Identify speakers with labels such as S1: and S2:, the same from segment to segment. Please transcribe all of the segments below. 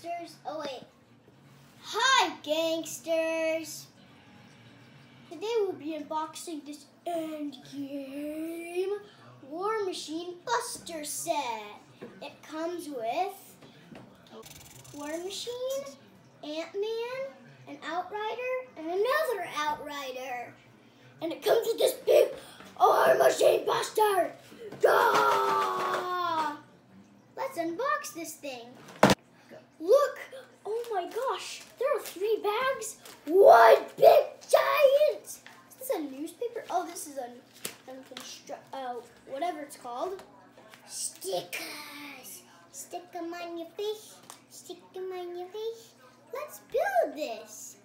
S1: gangsters. Oh, wait. Hi, gangsters. Today we'll be unboxing this Endgame War Machine Buster set. It comes with War Machine, Ant-Man, an Outrider, and another Outrider. And it comes with this big War Machine Buster. Gah! Let's unbox this thing. Look! Oh my gosh! There are three bags. One big giant! Is this a newspaper? Oh, this is a, a uh, whatever it's called. Stickers. Stick them on your face. Stick them on your face. Let's build this.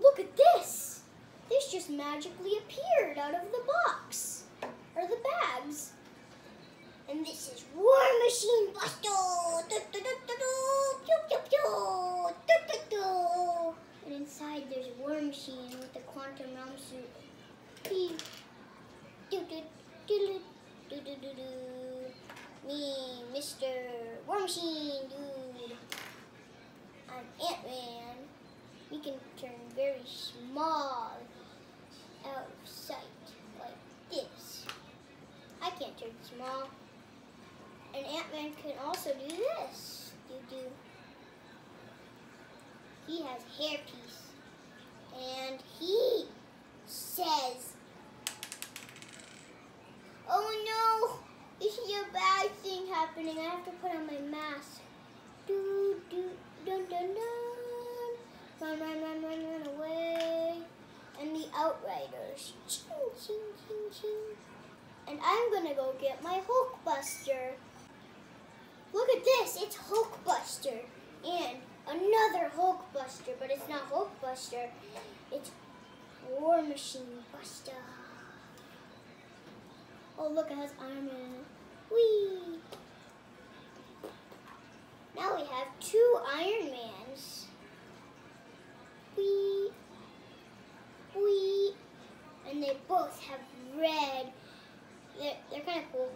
S1: Look at this. This just magically appeared out of the box. Or the bags. And this is War Machine Buster. And inside there's a War Machine with the Quantum Realm suit. Me, Mr. War Machine, dude. I'm Ant-Man. We can turn very small out of sight like this. I can't turn small. And Ant-Man can also do this. Do do. He has hairpiece. And he says, Oh no! This is a bad thing happening. I have to put on my mask. Do do dun dun dun. Run run run run run away. And the Outriders. Ching ching ching ching. And I'm gonna go get my Hulkbuster. Look at this, it's Hulkbuster. And another Hulkbuster, but it's not Hulkbuster. It's War Machine Buster. Oh, look, it has Iron Man. Whee! Now we have two Iron Mans. Whee! Whee! And they both have red. They're, they're kind of cool.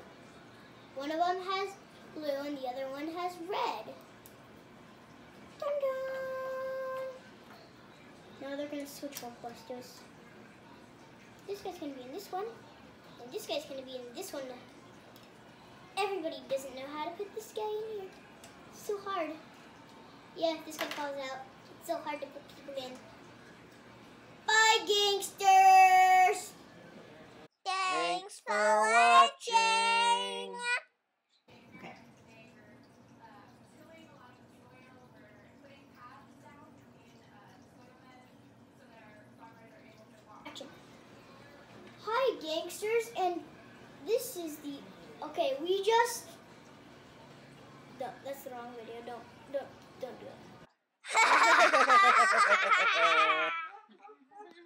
S1: One of them has blue and the other one has red. Dun dun! To switch. This guy's to be in this one. And this guy's to be in this one. Everybody doesn't know how to put this guy in here. It's so hard. Yeah, this guy falls out. It's so hard to put people in. Bye, gangsters! Gangsters, and this is the. Okay, we just. No, that's the wrong video. Don't, don't, don't do it.